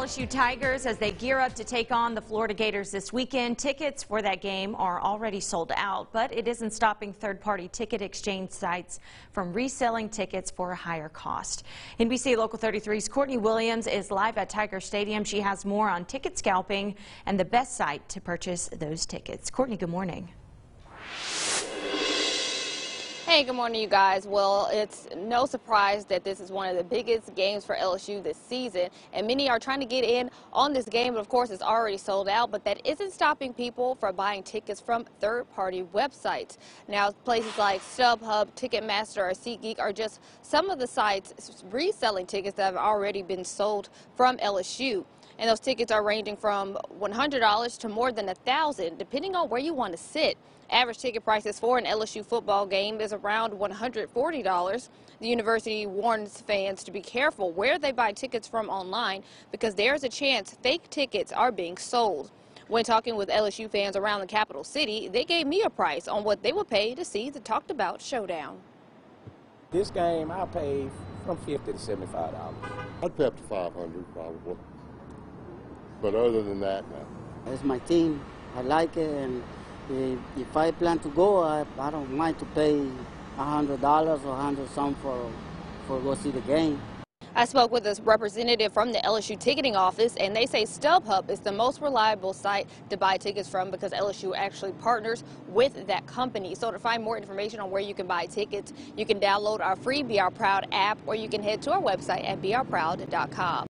LSU Tigers as they gear up to take on the Florida Gators this weekend. Tickets for that game are already sold out, but it isn't stopping third-party ticket exchange sites from reselling tickets for a higher cost. NBC Local 33's Kourtney Williams is live at Tiger Stadium. She has more on ticket scalping and the best site to purchase those tickets. Kourtney, good morning. Hey, good morning, you guys. Well, it's no surprise that this is one of the biggest games for LSU this season, and many are trying to get in on this game, but of course, it's already sold out. But that isn't stopping people from buying tickets from third-party websites. Now, places like StubHub, Ticketmaster, or SeatGeek are just some of the sites reselling tickets that have already been sold from LSU. And those tickets are ranging from $100 to more than 1000 depending on where you want to sit. Average ticket prices for an LSU football game is around $140. The university warns fans to be careful where they buy tickets from online because there's a chance fake tickets are being sold. When talking with LSU fans around the capital city, they gave me a price on what they would pay to see the talked about showdown. This game, I pay from 50 to $75. I'd pay up to 500 probably. But other than that, no. It's my team. I like it, and if, if I plan to go, I, I don't mind to pay $100 or 100 some for, for go see the game. I spoke with a representative from the LSU ticketing office, and they say StubHub is the most reliable site to buy tickets from because LSU actually partners with that company. So to find more information on where you can buy tickets, you can download our free BRProud app, or you can head to our website at brproud.com.